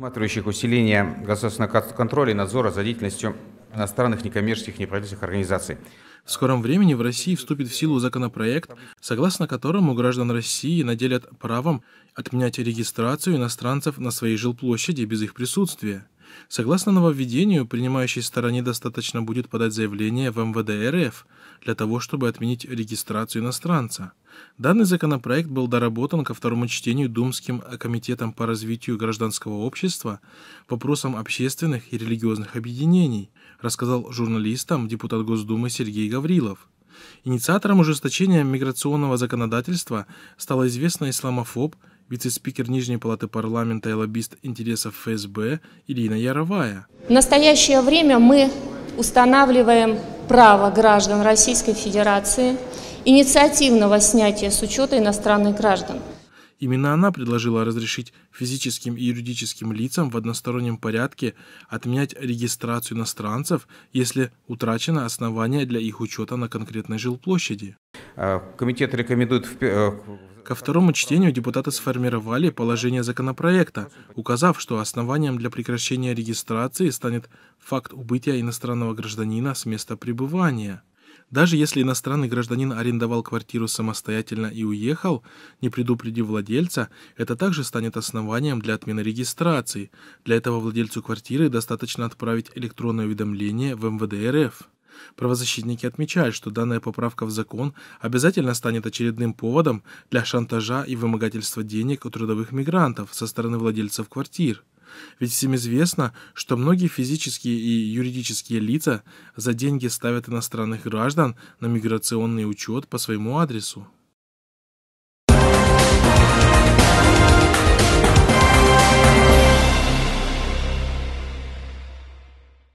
предусматривающих усиление государственного контроля и надзора за деятельностью иностранных некоммерческих неправительственных организаций. В скором времени в России вступит в силу законопроект, согласно которому граждан России наделят правом отменять регистрацию иностранцев на своей жилплощади без их присутствия. Согласно нововведению, принимающей стороне достаточно будет подать заявление в МВД РФ для того, чтобы отменить регистрацию иностранца. Данный законопроект был доработан ко второму чтению Думским комитетом по развитию гражданского общества вопросам общественных и религиозных объединений, рассказал журналистам депутат Госдумы Сергей Гаврилов. Инициатором ужесточения миграционного законодательства стала известная исламофоб – вице-спикер Нижней палаты парламента и лоббист интересов ФСБ Ирина Яровая. В настоящее время мы устанавливаем право граждан Российской Федерации инициативного снятия с учета иностранных граждан. Именно она предложила разрешить физическим и юридическим лицам в одностороннем порядке отменять регистрацию иностранцев, если утрачено основание для их учета на конкретной жилплощади. А, комитет рекомендует э, Ко второму чтению депутаты сформировали положение законопроекта, указав, что основанием для прекращения регистрации станет факт убытия иностранного гражданина с места пребывания. Даже если иностранный гражданин арендовал квартиру самостоятельно и уехал, не предупредив владельца, это также станет основанием для отмены регистрации. Для этого владельцу квартиры достаточно отправить электронное уведомление в МВД РФ. Правозащитники отмечают, что данная поправка в закон обязательно станет очередным поводом для шантажа и вымогательства денег у трудовых мигрантов со стороны владельцев квартир. Ведь всем известно, что многие физические и юридические лица за деньги ставят иностранных граждан на миграционный учет по своему адресу.